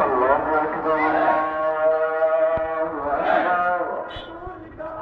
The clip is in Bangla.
الله أكبر الله أكبر